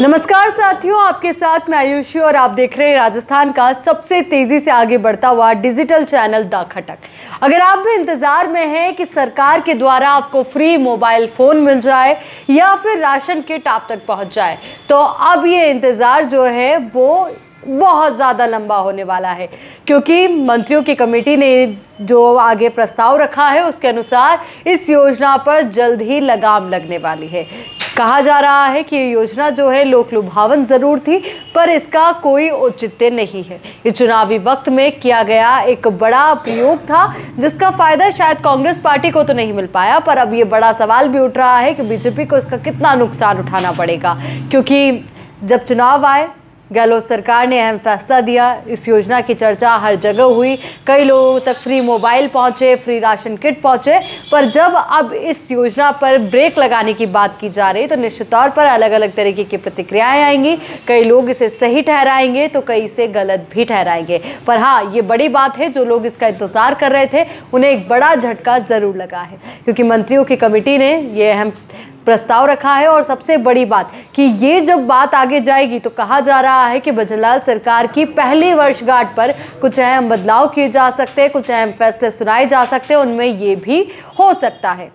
नमस्कार साथियों, आपके साथ मैं आयुषी और आप देख रहे हैं राजस्थान का सबसे तेज़ी से आगे बढ़ता हुआ डिजिटल चैनल द खटक। अगर आप भी इंतज़ार में हैं कि सरकार के द्वारा आपको फ्री मोबाइल फ़ोन मिल जाए या फिर राशन किट आप तक पहुँच जाए तो अब ये इंतज़ार जो है वो बहुत ज़्यादा लंबा होने वाला है। क्योंकि मंत्रियों की कमेटी ने जो आगे प्रस्ताव रखा है, उसके अनुसार इस योजना पर जल्द ही लगाम लगने वाली है। कहा जा रहा है कि ये योजना जो है लोक लुभावन ज़रूर थी, पर इसका कोई औचित्य नहीं है। ये चुनावी वक्त में किया गया एक बड़ा प्रयोग था, जिसका फ़ायदा शायद कांग्रेस पार्टी को तो नहीं मिल पाया, पर अब ये बड़ा सवाल भी उठ रहा है कि बीजेपी को इसका कितना नुकसान उठाना पड़ेगा। क्योंकि जब चुनाव आए गहलोत सरकार ने अहम फैसला दिया। इस योजना की चर्चा हर जगह हुई। कई लोगों तक फ्री मोबाइल पहुँचे, फ्री राशन किट पहुँचे। पर जब अब इस योजना पर ब्रेक लगाने की बात की जा रही तो निश्चित तौर पर अलग अलग तरीके की प्रतिक्रियाएँ आएँगी। कई लोग इसे सही ठहराएँगे तो कई इसे गलत भी ठहराएँगे। पर हाँ ये बड़ी बात है, जो लोग इसका इंतज़ार कर रहे थे, उन्हें एक बड़ा झटका ज़रूर लगा है। क्योंकि मंत्रियों की कमेटी ने ये अहम प्रस्ताव रखा है और सबसे बड़ी बात कि ये जब बात आगे जाएगी तो कहा जा रहा है कि बजरलाल सरकार की पहली वर्षगांठ पर कुछ अहम बदलाव किए जा सकते हैं, कुछ अहम फैसले सुनाए जा सकते हैं, उनमें ये भी हो सकता है।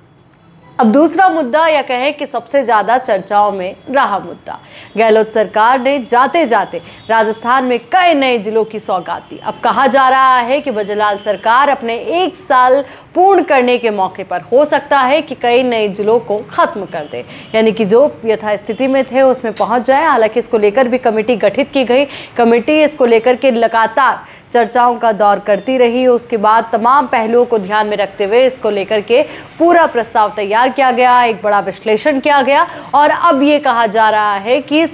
अब दूसरा मुद्दा या कहें कि सबसे ज़्यादा चर्चाओं में रहा मुद्दा। गहलोत सरकार ने जाते जाते राजस्थान में कई नए जिलों की सौगात दी। अब कहा जा रहा है कि बजलाल सरकार अपने एक साल पूर्ण करने के मौके पर हो सकता है कि कई नए जिलों को ख़त्म कर दे। यानी कि जो यथास्थिति में थे, उसमें पहुँच जाए। हालाँकि इसको लेकर भी कमेटी गठित की गई। कमेटी इसको लेकर के लगातार चर्चाओं का दौर करती रही। उसके बाद तमाम पहलुओं को ध्यान में रखते हुए इसको लेकर के पूरा प्रस्ताव तैयार किया गया, एक बड़ा विश्लेषण किया गया। और अब ये कहा जा रहा है कि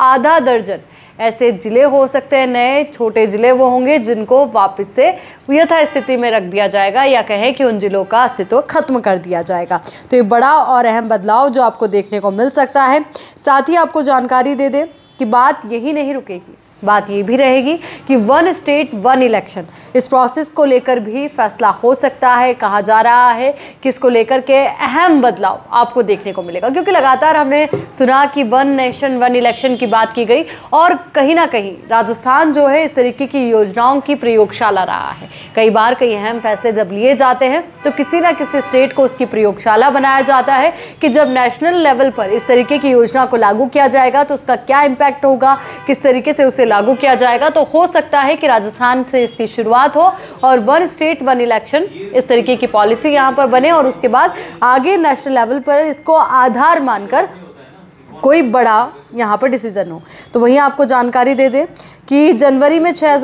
आधा दर्जन ऐसे ज़िले हो सकते हैं, नए छोटे ज़िले वो होंगे जिनको वापस से यथा स्थिति में रख दिया जाएगा या कहें कि उन ज़िलों का अस्तित्व खत्म कर दिया जाएगा। तो ये बड़ा और अहम बदलाव जो आपको देखने को मिल सकता है। साथ ही आपको जानकारी दे दें कि बात यही नहीं रुकेगी। बात ये भी रहेगी कि वन स्टेट, वन इलेक्शन। इस प्रोसेस को लेकर भी फैसला हो सकता है, कहा जा रहा है कि इसको लेकर के अहम बदलाव आपको देखने को मिलेगा। क्योंकि लगातार हमने सुना कि वन नेशन, वन इलेक्शन की बात की गई और कहीं ना कहीं राजस्थान जो है, इस तरीके की योजनाओं की प्रयोगशाला रहा है। कई बार कई अहम फैसले जब लिए जाते हैं तो किसी ना किसी स्टेट को उसकी प्रयोगशाला बनाया जाता है कि जब नेशनल लेवल पर इस तरीके की योजना को लागू किया जाएगा तो उसका क्या इम्पैक्ट होगा, किस तरीके से उसे लागू किया जाएगा तो हो सकता है कि राजस्थान से इसकी शुरुआत हो और वन स्टेट, वन इलेक्शन इस तरीके की पॉलिसी यहाँ पर बने और उसके बाद आगे नेशनल लेवल पर इसको आधार मानकर कोई बड़ा यहाँ पर डिसीज़न हो। तो वहीं आपको जानकारी दे दें कि जनवरी में छः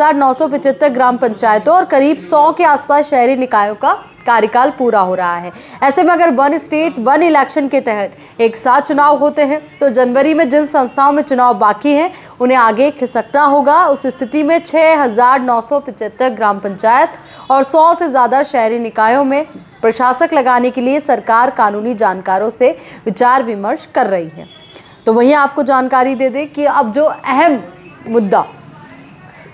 ग्राम पंचायतों और करीब 100 के आसपास शहरी निकायों का कार्यकाल पूरा हो रहा है। ऐसे में अगर वन स्टेट, वन इलेक्शन के तहत एक साथ चुनाव होते हैं तो जनवरी में जिन संस्थाओं में चुनाव बाकी हैं, उन्हें आगे खिसकना होगा। उस स्थिति में छः हज़ार नौ सौ पचहत्तर ग्राम पंचायत और सौ से ज़्यादा शहरी निकायों में प्रशासक लगाने के लिए सरकार कानूनी जानकारों से विचार विमर्श कर रही है। तो वहीं आपको जानकारी दे दें कि अब जो अहम मुद्दा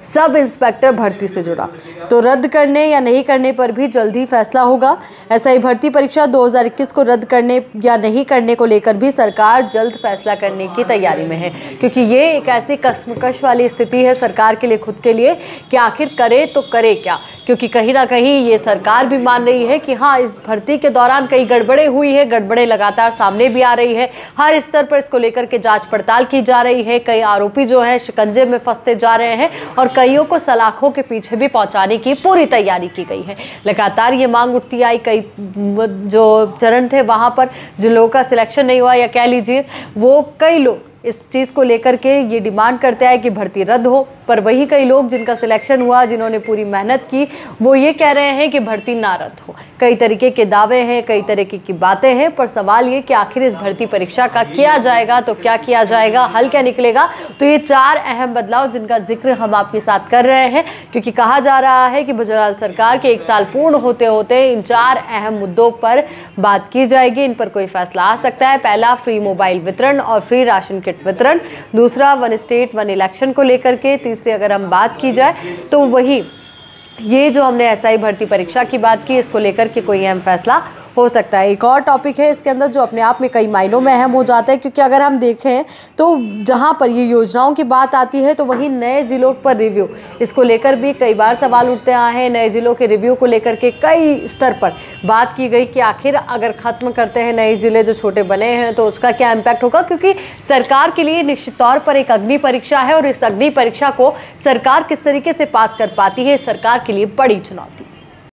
सब इंस्पेक्टर भर्ती से जुड़ा। तो रद्द करने या नहीं करने पर भी जल्द ही फैसला होगा। ऐसा ही भर्ती परीक्षा 2021 को रद्द करने या नहीं करने को लेकर भी सरकार जल्द फैसला करने की तैयारी में है। क्योंकि ये एक ऐसी कसमकश वाली स्थिति है सरकार के लिए, खुद के लिए, कि आखिर करे तो करे क्या? क्योंकि कहीं ना कहीं ये सरकार भी मान रही है कि हाँ इस भर्ती के दौरान कई गड़बड़े हुई है, गड़बड़े लगातार सामने भी आ रही है। हर स्तर पर इसको लेकर के जाँच पड़ताल की जा रही है। कई आरोपी जो है, शिकंजे में फंसते जा रहे हैं और कईयों को सलाखों के पीछे भी पहुँचाने की पूरी तैयारी की गई है। लगातार ये मांग उठती आई, कई जो चरण थे वहाँ पर, जिन लोगों का सिलेक्शन नहीं हुआ या कह लीजिए, वो कई लोग इस चीज़ को लेकर के ये डिमांड करते हैं कि भर्ती रद्द हो। पर वही कई लोग जिनका सिलेक्शन हुआ, जिन्होंने पूरी मेहनत की, वो ये कह रहे हैं कि भर्ती ना रद्द हो। कई तरीके के दावे हैं, कई तरीके की बातें हैं, पर सवाल ये कि आखिर इस भर्ती परीक्षा का किया जाएगा तो क्या किया जाएगा, हल क्या निकलेगा? तो ये चार अहम बदलाव जिनका ज़िक्र हम आपके साथ कर रहे हैं, क्योंकि कहा जा रहा है कि गुजरात सरकार के एक साल पूर्ण होते होते इन चार अहम मुद्दों पर बात की जाएगी। इन पर कोई फैसला आ सकता है। पहला, फ्री मोबाइल वितरण और फ्री राशन किट वितरण, दूसरा वन स्टेट, वन इलेक्शन को लेकर के, तीसरी अगर हम बात की जाए तो वही ये जो हमने एसआई भर्ती परीक्षा की बात की, इसको लेकर के कोई अहम फैसला हो सकता है। एक और टॉपिक है, इसके अंदर जो अपने आप में कई मायनों में अहम हो जाता है, क्योंकि अगर हम देखें तो जहाँ पर ये योजनाओं की बात आती है तो वहीं नए जिलों पर रिव्यू इसको लेकर भी कई बार सवाल उठते आए हैं। नए जिलों के रिव्यू को लेकर के कई स्तर पर बात की गई कि आखिर अगर ख़त्म करते हैं नए ज़िले जो छोटे बने हैं तो उसका क्या इम्पैक्ट होगा? क्योंकि सरकार के लिए निश्चित तौर पर एक अग्नि परीक्षा है, और इस अग्नि परीक्षा को सरकार किस तरीके से पास कर पाती है? सरकार के लिए बड़ी चुनौती।